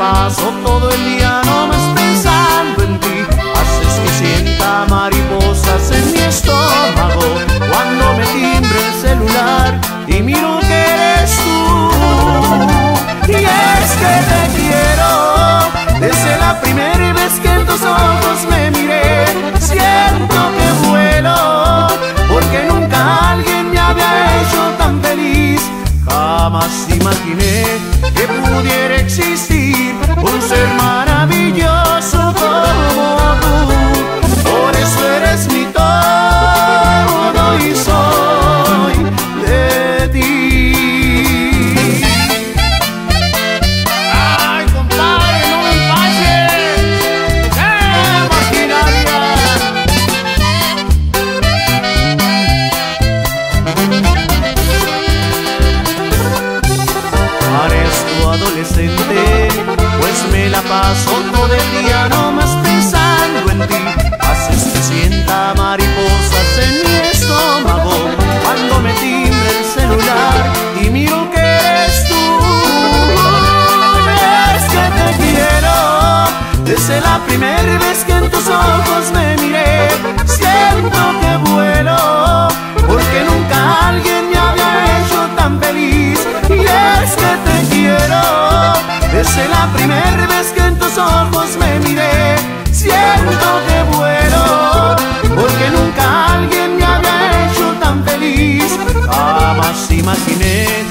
paso todo el día nomás pensando en ti. Haces que sienta mariposas en mi estómago cuando me timbre el celular y miro que eres tú. Y es que te quiero desde la primera vez que en tus ojos me miré. Siento que vuelo porque nunca alguien me había hecho tan feliz. Jamás imaginé que pudiera existir Me la paso todo el día nomás pensando en ti. Haces que sienta mariposas en mi estómago Cuando me timbre el celular y miro que eres tú. Es que te quiero Desde la primera vez que en tus ojos Desde la primera vez que en tus ojos me miré, siento que vuelo, porque nunca alguien me había hecho tan feliz. Jamás imaginé